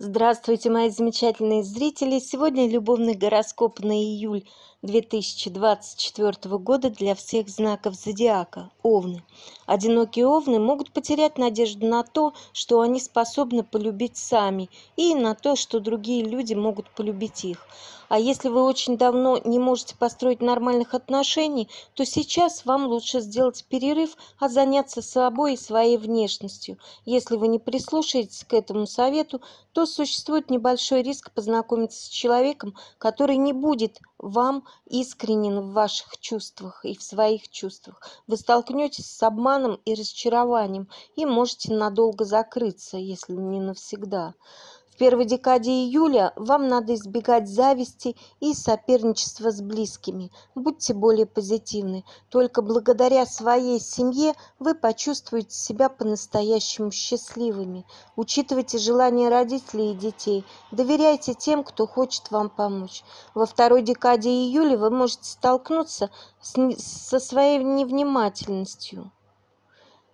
Здравствуйте, мои замечательные зрители! Сегодня любовный гороскоп на июль 2024 года для всех знаков зодиака – Овны. Одинокие Овны могут потерять надежду на то, что они способны полюбить сами, и на то, что другие люди могут полюбить их. А если вы очень давно не можете построить нормальных отношений, то сейчас вам лучше сделать перерыв, а заняться собой и своей внешностью. Если вы не прислушаетесь к этому совету, то существует небольшой риск познакомиться с человеком, который не будет вам искренен в ваших чувствах и в своих чувствах. Вы столкнетесь с обманом и разочарованием и можете надолго закрыться, если не навсегда первой декаде июля вам надо избегать зависти и соперничества с близкими. Будьте более позитивны. Только благодаря своей семье вы почувствуете себя по-настоящему счастливыми. Учитывайте желания родителей и детей. Доверяйте тем, кто хочет вам помочь. Во второй декаде июля вы можете столкнуться с, со своей невнимательностью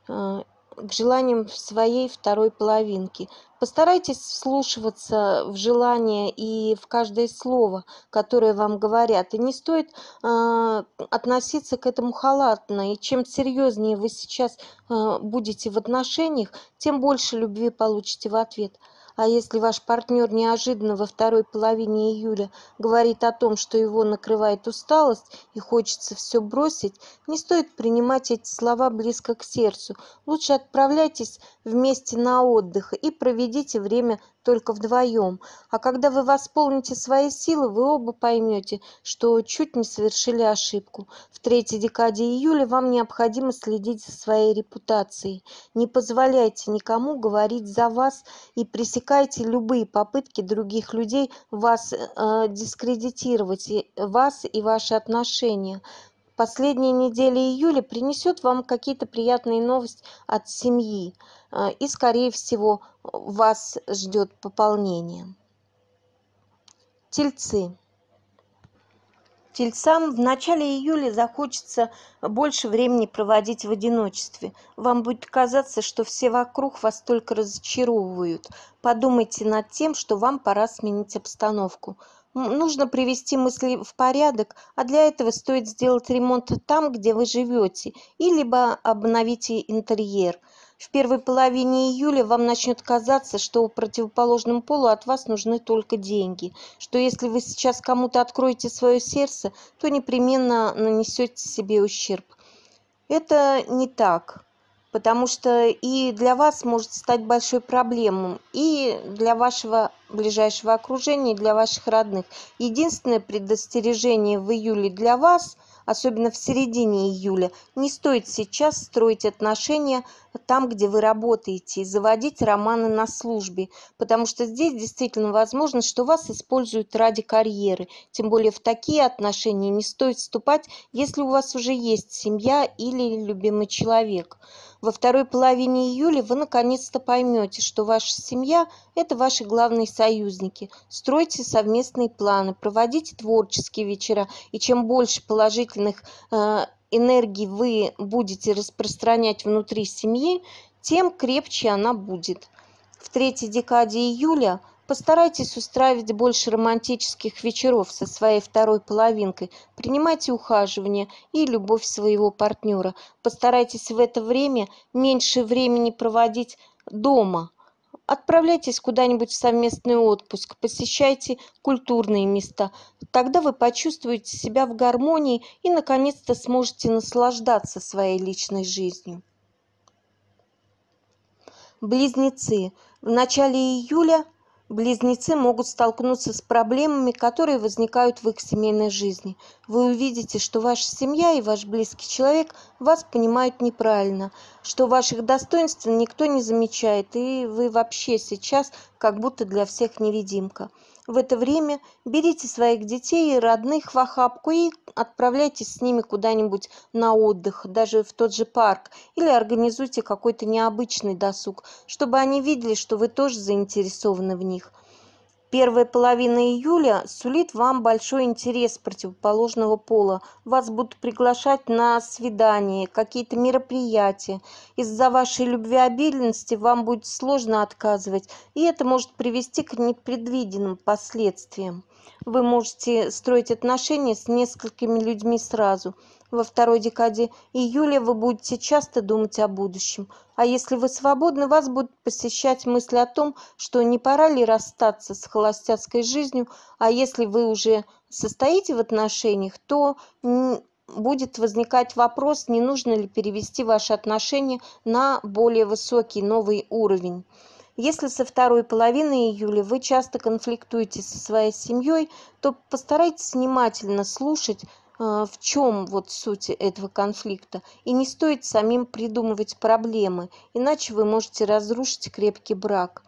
э, к желаниям своей второй половинки. Постарайтесь вслушиваться в желания и в каждое слово, которое вам говорят. И не стоит э, относиться к этому халатно. И чем серьезнее вы сейчас э, будете в отношениях, тем больше любви получите в ответ. А если ваш партнер неожиданно во второй половине июля говорит о том, что его накрывает усталость и хочется все бросить, не стоит принимать эти слова близко к сердцу. Лучше отправляйтесь вместе на отдых и проведите время только вдвоем. А когда вы восполните свои силы, вы оба поймете, что чуть не совершили ошибку. В третьей декаде июля вам необходимо следить за своей репутацией. Не позволяйте никому говорить за вас и пресекайте любые попытки других людей вас э, дискредитировать, вас и ваши отношения последняя неделя июля принесет вам какие-то приятные новости от семьи. Э, и, скорее всего, вас ждет пополнение. Тельцы. Тельцам в начале июля захочется больше времени проводить в одиночестве. Вам будет казаться, что все вокруг вас только разочаровывают. Подумайте над тем, что вам пора сменить обстановку нужно привести мысли в порядок, а для этого стоит сделать ремонт там, где вы живете, и либо обновите интерьер. В первой половине июля вам начнет казаться, что противоположному полу от вас нужны только деньги, что если вы сейчас кому-то откроете свое сердце, то непременно нанесете себе ущерб. Это не так потому что и для вас может стать большой проблемой, и для вашего ближайшего окружения, и для ваших родных. Единственное предостережение в июле для вас – особенно в середине июля, не стоит сейчас строить отношения там, где вы работаете, и заводить романы на службе, потому что здесь действительно возможно, что вас используют ради карьеры. Тем более в такие отношения не стоит вступать, если у вас уже есть семья или любимый человек. Во второй половине июля вы наконец-то поймете, что ваша семья – это ваши главные союзники. Стройте совместные планы, проводите творческие вечера, и чем больше положительных э, энергий вы будете распространять внутри семьи, тем крепче она будет. В третьей декаде июля – Постарайтесь устраивать больше романтических вечеров со своей второй половинкой. Принимайте ухаживание и любовь своего партнера. Постарайтесь в это время меньше времени проводить дома. Отправляйтесь куда-нибудь в совместный отпуск, посещайте культурные места. Тогда вы почувствуете себя в гармонии и, наконец-то, сможете наслаждаться своей личной жизнью. Близнецы. В начале июля близнецы могут столкнуться с проблемами которые возникают в их семейной жизни. Вы увидите что ваша семья и ваш близкий человек вас понимают неправильно что ваших достоинств никто не замечает и вы вообще сейчас как будто для всех невидимка в это время берите своих детей и родных в охапку и отправляйтесь с ними куда-нибудь на отдых, даже в тот же парк, или организуйте какой-то необычный досуг, чтобы они видели, что вы тоже заинтересованы в них. Первая половина июля сулит вам большой интерес противоположного пола. Вас будут приглашать на свидания, какие-то мероприятия. Из-за вашей любвеобильности вам будет сложно отказывать, и это может привести к непредвиденным последствиям. Вы можете строить отношения с несколькими людьми сразу – во второй декаде июля вы будете часто думать о будущем. А если вы свободны, вас будут посещать мысли о том, что не пора ли расстаться с холостяцкой жизнью, а если вы уже состоите в отношениях, то будет возникать вопрос, не нужно ли перевести ваши отношения на более высокий новый уровень. Если со второй половины июля вы часто конфликтуете со своей семьей, то постарайтесь внимательно слушать а, в чем вот суть этого конфликта. И не стоит самим придумывать проблемы, иначе вы можете разрушить крепкий брак.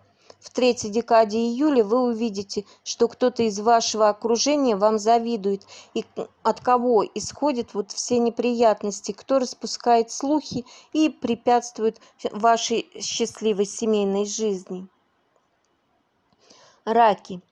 В третьей декаде июля вы увидите, что кто-то из вашего окружения вам завидует, и от кого исходят вот все неприятности, кто распускает слухи и препятствует вашей счастливой семейной жизни. Раки.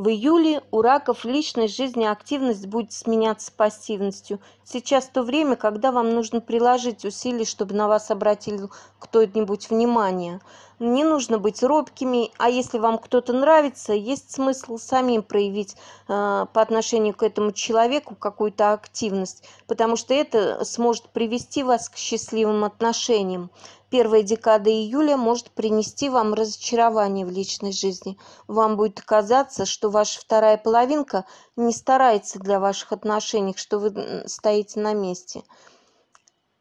В июле у раков в личной жизни активность будет сменяться пассивностью. Сейчас то время, когда вам нужно приложить усилия, чтобы на вас обратил кто-нибудь внимание. Не нужно быть робкими, а если вам кто-то нравится, есть смысл самим проявить э, по отношению к этому человеку какую-то активность, потому что это сможет привести вас к счастливым отношениям. Первая декада июля может принести вам разочарование в личной жизни. Вам будет казаться, что ваша вторая половинка не старается для ваших отношений, что вы стоите на месте.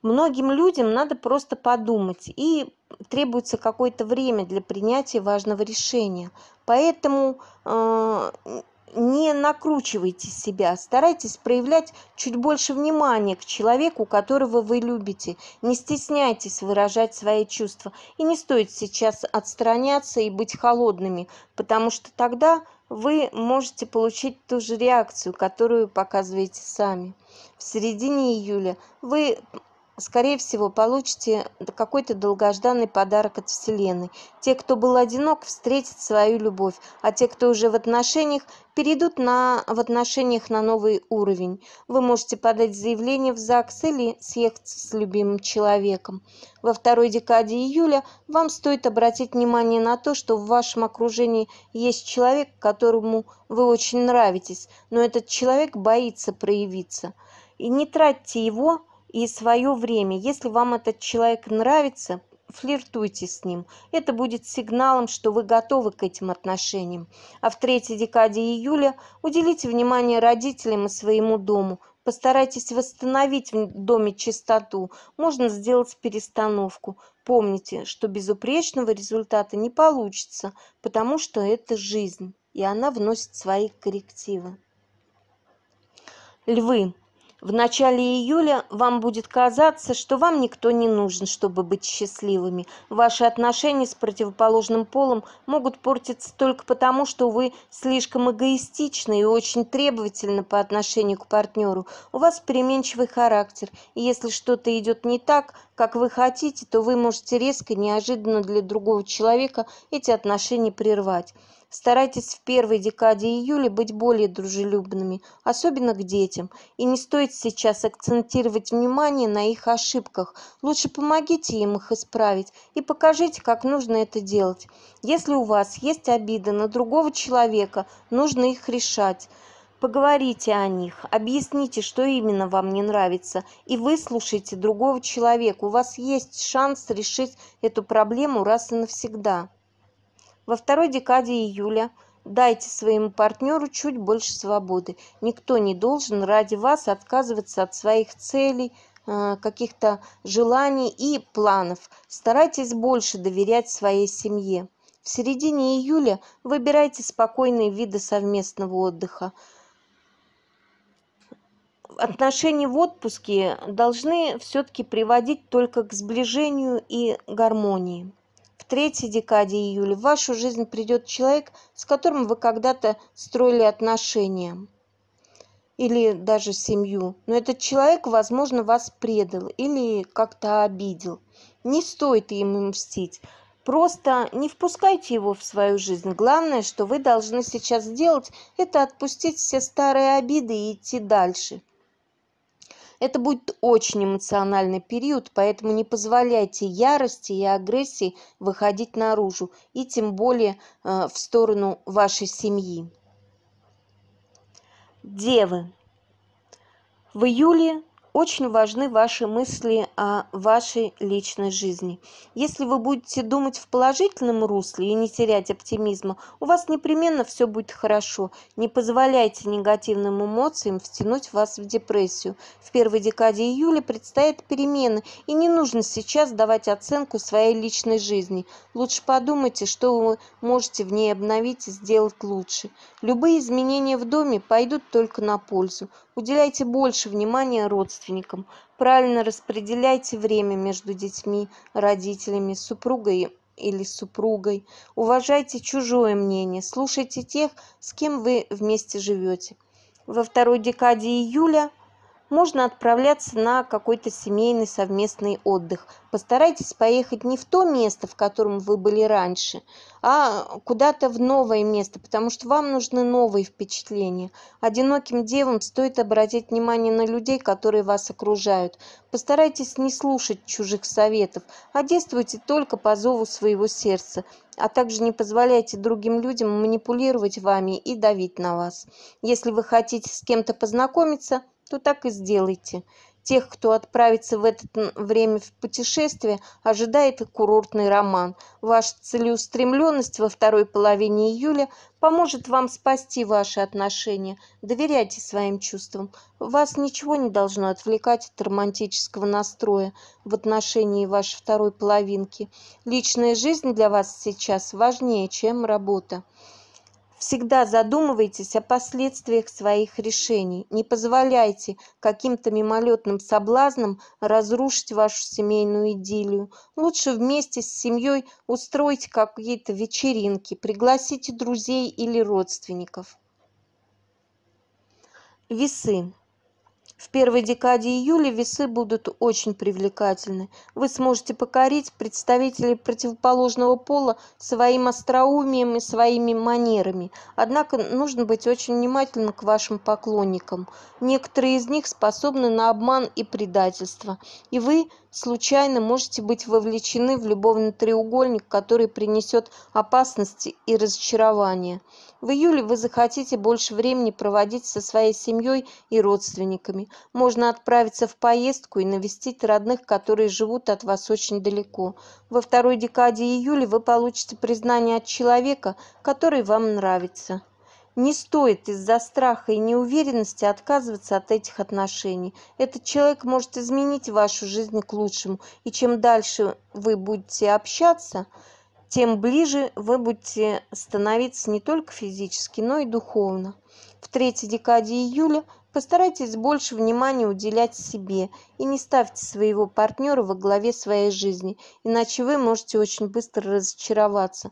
Многим людям надо просто подумать, и требуется какое-то время для принятия важного решения. Поэтому э, не накручивайте себя, старайтесь проявлять чуть больше внимания к человеку, которого вы любите. Не стесняйтесь выражать свои чувства. И не стоит сейчас отстраняться и быть холодными, потому что тогда вы можете получить ту же реакцию, которую показываете сами. В середине июля вы скорее всего, получите какой-то долгожданный подарок от Вселенной. Те, кто был одинок, встретят свою любовь, а те, кто уже в отношениях, перейдут на, в отношениях на новый уровень. Вы можете подать заявление в ЗАГС или съехаться с любимым человеком. Во второй декаде июля вам стоит обратить внимание на то, что в вашем окружении есть человек, которому вы очень нравитесь, но этот человек боится проявиться. И не тратьте его и свое время. Если вам этот человек нравится, флиртуйте с ним. Это будет сигналом, что вы готовы к этим отношениям. А в третьей декаде июля уделите внимание родителям и своему дому. Постарайтесь восстановить в доме чистоту. Можно сделать перестановку. Помните, что безупречного результата не получится, потому что это жизнь, и она вносит свои коррективы. Львы. В начале июля вам будет казаться, что вам никто не нужен, чтобы быть счастливыми. Ваши отношения с противоположным полом могут портиться только потому, что вы слишком эгоистичны и очень требовательны по отношению к партнеру. У вас переменчивый характер, и если что-то идет не так, как вы хотите, то вы можете резко, неожиданно для другого человека эти отношения прервать. Старайтесь в первой декаде июля быть более дружелюбными, особенно к детям. И не стоит сейчас акцентировать внимание на их ошибках. Лучше помогите им их исправить и покажите, как нужно это делать. Если у вас есть обиды на другого человека, нужно их решать. Поговорите о них, объясните, что именно вам не нравится, и выслушайте другого человека. У вас есть шанс решить эту проблему раз и навсегда. Во второй декаде июля дайте своему партнеру чуть больше свободы. Никто не должен ради вас отказываться от своих целей, э, каких-то желаний и планов. Старайтесь больше доверять своей семье. В середине июля выбирайте спокойные виды совместного отдыха. Отношения в отпуске должны все-таки приводить только к сближению и гармонии третьей декаде июля в вашу жизнь придет человек, с которым вы когда-то строили отношения или даже семью. Но этот человек, возможно, вас предал или как-то обидел. Не стоит ему мстить. Просто не впускайте его в свою жизнь. Главное, что вы должны сейчас сделать, это отпустить все старые обиды и идти дальше. Это будет очень эмоциональный период, поэтому не позволяйте ярости и агрессии выходить наружу, и тем более э, в сторону вашей семьи. Девы. В июле очень важны ваши мысли о вашей личной жизни. Если вы будете думать в положительном русле и не терять оптимизма, у вас непременно все будет хорошо. Не позволяйте негативным эмоциям втянуть вас в депрессию. В первой декаде июля предстоят перемены, и не нужно сейчас давать оценку своей личной жизни. Лучше подумайте, что вы можете в ней обновить и сделать лучше. Любые изменения в доме пойдут только на пользу. Уделяйте больше внимания родственникам. Правильно распределяйте время между детьми, родителями, супругой или супругой. Уважайте чужое мнение, слушайте тех, с кем вы вместе живете. Во второй декаде июля можно отправляться на какой-то семейный совместный отдых. Постарайтесь поехать не в то место, в котором вы были раньше, а куда-то в новое место, потому что вам нужны новые впечатления. Одиноким девам стоит обратить внимание на людей, которые вас окружают. Постарайтесь не слушать чужих советов, а действуйте только по зову своего сердца а также не позволяйте другим людям манипулировать вами и давить на вас. Если вы хотите с кем-то познакомиться, то так и сделайте. Тех, кто отправится в это время в путешествие, ожидает курортный роман. Ваша целеустремленность во второй половине июля поможет вам спасти ваши отношения. Доверяйте своим чувствам. Вас ничего не должно отвлекать от романтического настроя в отношении вашей второй половинки. Личная жизнь для вас сейчас важнее, чем работа. Всегда задумывайтесь о последствиях своих решений. Не позволяйте каким-то мимолетным соблазнам разрушить вашу семейную идиллию. Лучше вместе с семьей устройте какие-то вечеринки, пригласите друзей или родственников. Весы. В первой декаде июля весы будут очень привлекательны. Вы сможете покорить представителей противоположного пола своим остроумием и своими манерами. Однако нужно быть очень внимательным к вашим поклонникам. Некоторые из них способны на обман и предательство. И вы случайно можете быть вовлечены в любовный треугольник, который принесет опасности и разочарование. В июле вы захотите больше времени проводить со своей семьей и родственниками. Можно отправиться в поездку и навестить родных, которые живут от вас очень далеко. Во второй декаде июля вы получите признание от человека, который вам нравится. Не стоит из-за страха и неуверенности отказываться от этих отношений. Этот человек может изменить вашу жизнь к лучшему. И чем дальше вы будете общаться, тем ближе вы будете становиться не только физически, но и духовно. В третьей декаде июля постарайтесь больше внимания уделять себе и не ставьте своего партнера во главе своей жизни, иначе вы можете очень быстро разочароваться.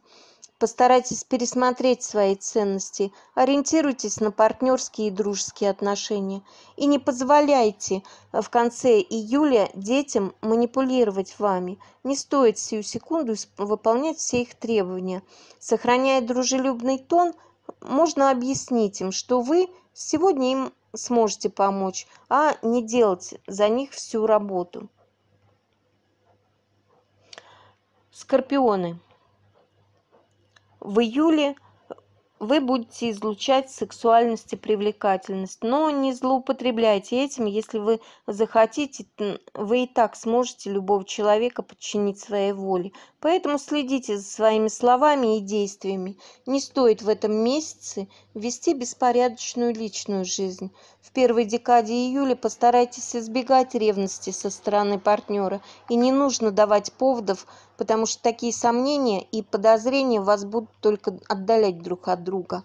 Постарайтесь пересмотреть свои ценности, ориентируйтесь на партнерские и дружеские отношения. И не позволяйте э, в конце июля детям манипулировать вами. Не стоит сию секунду выполнять все их требования. Сохраняя дружелюбный тон, можно объяснить им, что вы сегодня им сможете помочь, а не делать за них всю работу. Скорпионы в июле вы будете излучать сексуальность и привлекательность. Но не злоупотребляйте этим, если вы захотите, вы и так сможете любого человека подчинить своей воле. Поэтому следите за своими словами и действиями. Не стоит в этом месяце вести беспорядочную личную жизнь. В первой декаде июля постарайтесь избегать ревности со стороны партнера. И не нужно давать поводов, потому что такие сомнения и подозрения вас будут только отдалять друг от друга.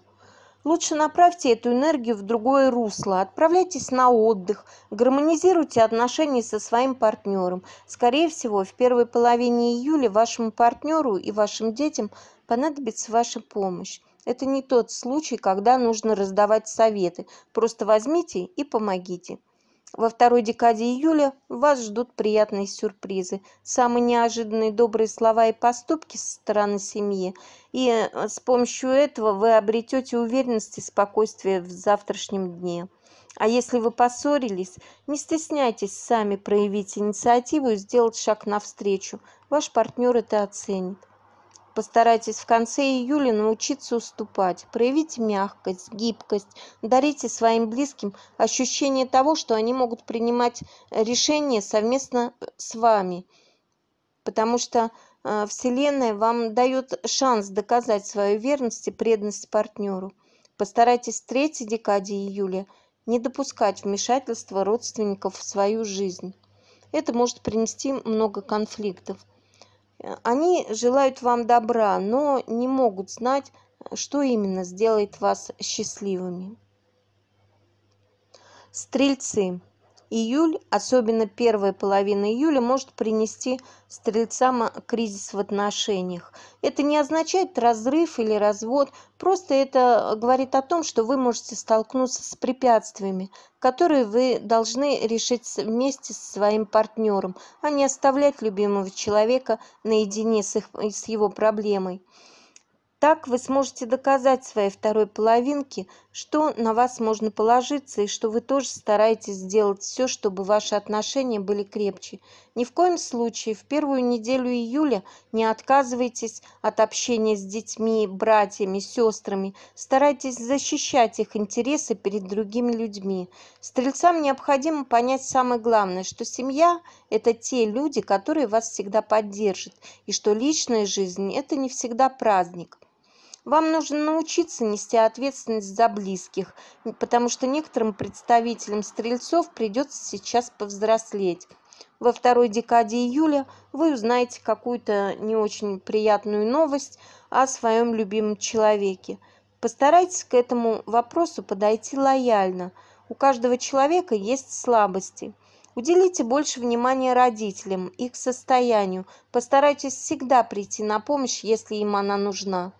Лучше направьте эту энергию в другое русло, отправляйтесь на отдых, гармонизируйте отношения со своим партнером. Скорее всего, в первой половине июля вашему партнеру и вашим детям понадобится ваша помощь. Это не тот случай, когда нужно раздавать советы. Просто возьмите и помогите. Во второй декаде июля вас ждут приятные сюрпризы, самые неожиданные добрые слова и поступки со стороны семьи. И э, с помощью этого вы обретете уверенность и спокойствие в завтрашнем дне. А если вы поссорились, не стесняйтесь сами проявить инициативу и сделать шаг навстречу. Ваш партнер это оценит. Постарайтесь в конце июля научиться уступать. Проявите мягкость, гибкость. Дарите своим близким ощущение того, что они могут принимать решения совместно с вами. Потому что э, Вселенная вам дает шанс доказать свою верность и преданность партнеру. Постарайтесь в третьей декаде июля не допускать вмешательства родственников в свою жизнь. Это может принести много конфликтов. Они желают вам добра, но не могут знать, что именно сделает вас счастливыми. Стрельцы. Июль, особенно первая половина июля, может принести стрельцам кризис в отношениях. Это не означает разрыв или развод, просто это говорит о том, что вы можете столкнуться с препятствиями, которые вы должны решить вместе со своим партнером, а не оставлять любимого человека наедине с, их, с его проблемой. Так вы сможете доказать своей второй половинке, что на вас можно положиться и что вы тоже стараетесь сделать все, чтобы ваши отношения были крепче. Ни в коем случае в первую неделю июля не отказывайтесь от общения с детьми, братьями, сестрами. Старайтесь защищать их интересы перед другими людьми. Стрельцам необходимо понять самое главное, что семья – это те люди, которые вас всегда поддержат, и что личная жизнь – это не всегда праздник. Вам нужно научиться нести ответственность за близких, потому что некоторым представителям стрельцов придется сейчас повзрослеть. Во второй декаде июля вы узнаете какую-то не очень приятную новость о своем любимом человеке. Постарайтесь к этому вопросу подойти лояльно. У каждого человека есть слабости. Уделите больше внимания родителям, их состоянию. Постарайтесь всегда прийти на помощь, если им она нужна.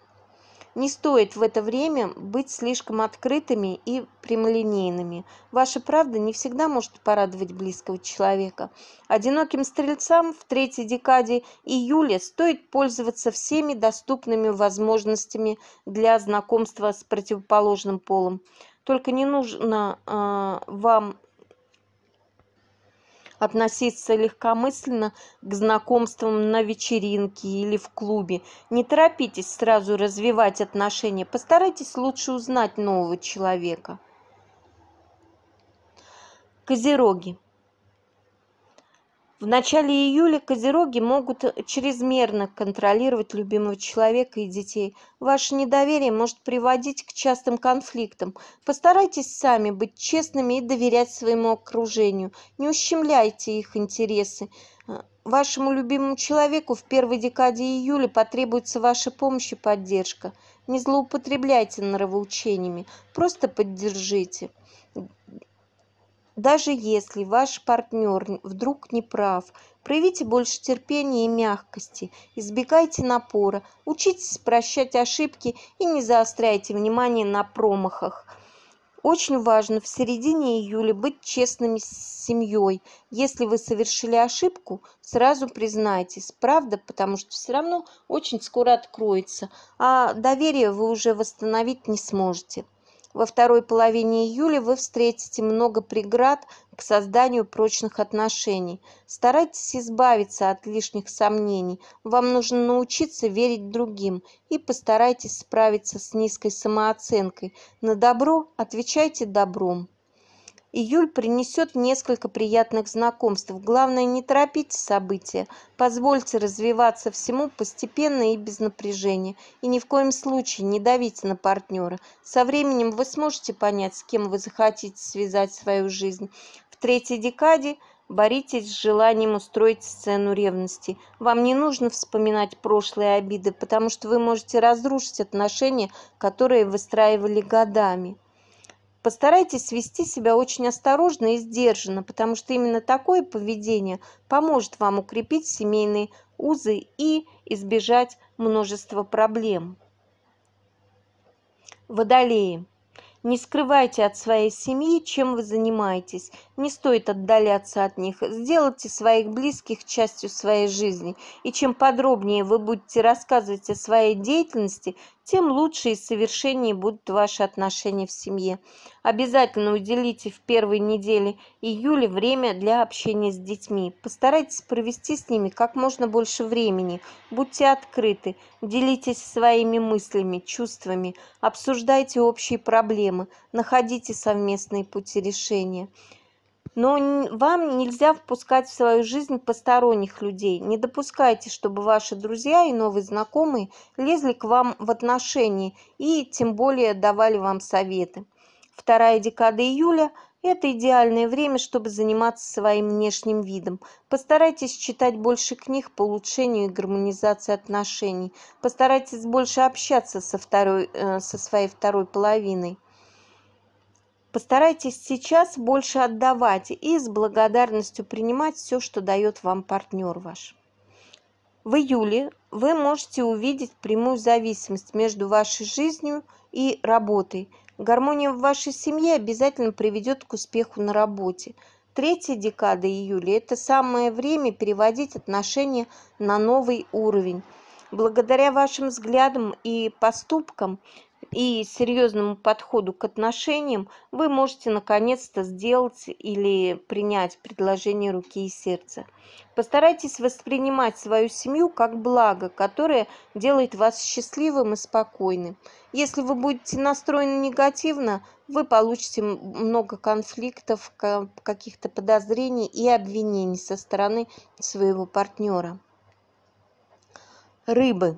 Не стоит в это время быть слишком открытыми и прямолинейными. Ваша правда не всегда может порадовать близкого человека. Одиноким стрельцам в третьей декаде июля стоит пользоваться всеми доступными возможностями для знакомства с противоположным полом. Только не нужно э, вам относиться легкомысленно к знакомствам на вечеринке или в клубе. Не торопитесь сразу развивать отношения, постарайтесь лучше узнать нового человека. Козероги. В начале июля козероги могут чрезмерно контролировать любимого человека и детей. Ваше недоверие может приводить к частым конфликтам. Постарайтесь сами быть честными и доверять своему окружению. Не ущемляйте их интересы. Вашему любимому человеку в первой декаде июля потребуется ваша помощь и поддержка. Не злоупотребляйте нравоучениями, просто поддержите даже если ваш партнер вдруг не прав проявите больше терпения и мягкости избегайте напора учитесь прощать ошибки и не заостряйте внимание на промахах очень важно в середине июля быть честными с семьей. Если вы совершили ошибку, сразу признайтесь. Правда, потому что все равно очень скоро откроется, а доверие вы уже восстановить не сможете. Во второй половине июля вы встретите много преград к созданию прочных отношений. Старайтесь избавиться от лишних сомнений. Вам нужно научиться верить другим и постарайтесь справиться с низкой самооценкой. На добро отвечайте добром. Июль принесет несколько приятных знакомств. Главное, не торопите события. Позвольте развиваться всему постепенно и без напряжения. И ни в коем случае не давите на партнера. Со временем вы сможете понять, с кем вы захотите связать свою жизнь. В третьей декаде боритесь с желанием устроить сцену ревности. Вам не нужно вспоминать прошлые обиды, потому что вы можете разрушить отношения, которые выстраивали годами постарайтесь вести себя очень осторожно и сдержанно, потому что именно такое поведение поможет вам укрепить семейные узы и избежать множества проблем. Водолеи. Не скрывайте от своей семьи, чем вы занимаетесь. Не стоит отдаляться от них. Сделайте своих близких частью своей жизни. И чем подробнее вы будете рассказывать о своей деятельности, тем лучше и совершеннее будут ваши отношения в семье. Обязательно уделите в первой неделе июля время для общения с детьми. Постарайтесь провести с ними как можно больше времени. Будьте открыты, делитесь своими мыслями, чувствами, обсуждайте общие проблемы, находите совместные пути решения. Но вам нельзя впускать в свою жизнь посторонних людей. Не допускайте, чтобы ваши друзья и новые знакомые лезли к вам в отношения и тем более давали вам советы. Вторая декада июля – это идеальное время, чтобы заниматься своим внешним видом. Постарайтесь читать больше книг по улучшению и гармонизации отношений. Постарайтесь больше общаться со, второй, э, со своей второй половиной. Постарайтесь сейчас больше отдавать и с благодарностью принимать все, что дает вам партнер ваш. В июле вы можете увидеть прямую зависимость между вашей жизнью и работой. Гармония в вашей семье обязательно приведет к успеху на работе. Третья декада июля – это самое время переводить отношения на новый уровень. Благодаря вашим взглядам и поступкам и серьезному подходу к отношениям вы можете наконец-то сделать или принять предложение руки и сердца. Постарайтесь воспринимать свою семью как благо, которое делает вас счастливым и спокойным. Если вы будете настроены негативно, вы получите много конфликтов, каких-то подозрений и обвинений со стороны своего партнера. Рыбы.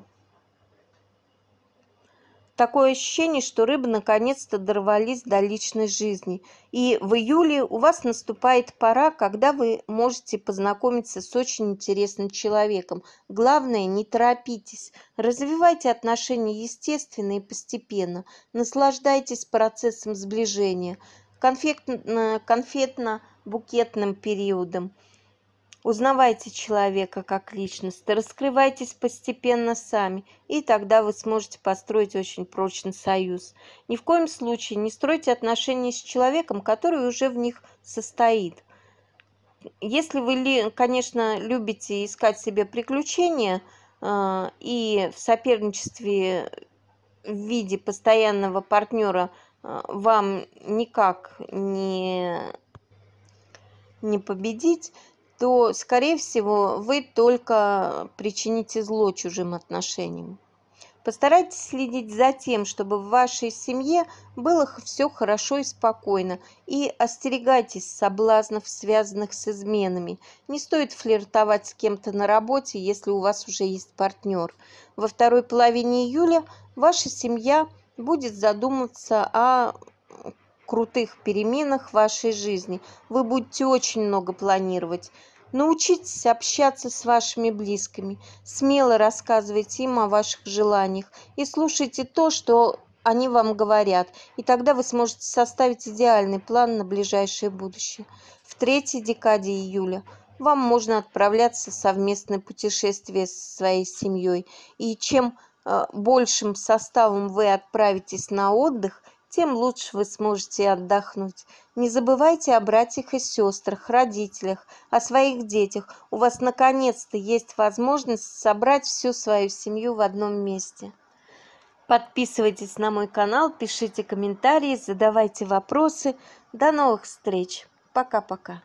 Такое ощущение, что рыбы наконец-то дорвались до личной жизни. И в июле у вас наступает пора, когда вы можете познакомиться с очень интересным человеком. Главное, не торопитесь. Развивайте отношения естественно и постепенно. Наслаждайтесь процессом сближения, конфетно-букетным периодом. Узнавайте человека как личность, раскрывайтесь постепенно сами, и тогда вы сможете построить очень прочный союз. Ни в коем случае не стройте отношения с человеком, который уже в них состоит. Если вы, конечно, любите искать себе приключения э, и в соперничестве в виде постоянного партнера э, вам никак не, не победить, то, скорее всего, вы только причините зло чужим отношениям. Постарайтесь следить за тем, чтобы в вашей семье было все хорошо и спокойно, и остерегайтесь соблазнов, связанных с изменами. Не стоит флиртовать с кем-то на работе, если у вас уже есть партнер. Во второй половине июля ваша семья будет задумываться о крутых переменах в вашей жизни. Вы будете очень много планировать. Научитесь общаться с вашими близкими, смело рассказывайте им о ваших желаниях и слушайте то, что они вам говорят, и тогда вы сможете составить идеальный план на ближайшее будущее. В третьей декаде июля вам можно отправляться в совместное путешествие со своей семьей, и чем э, большим составом вы отправитесь на отдых – тем лучше вы сможете отдохнуть. Не забывайте о братьях и сестрах, родителях, о своих детях. У вас наконец-то есть возможность собрать всю свою семью в одном месте. Подписывайтесь на мой канал, пишите комментарии, задавайте вопросы. До новых встреч. Пока-пока.